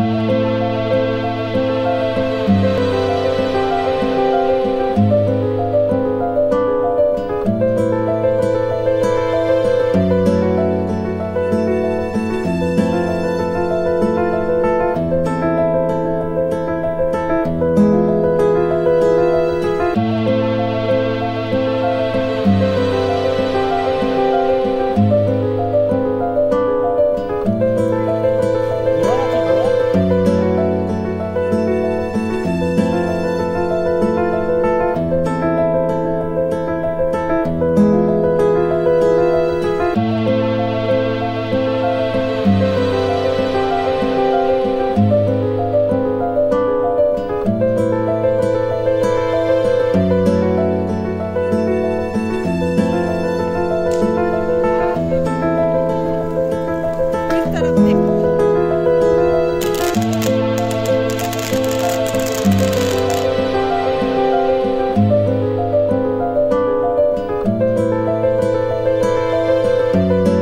Bye. you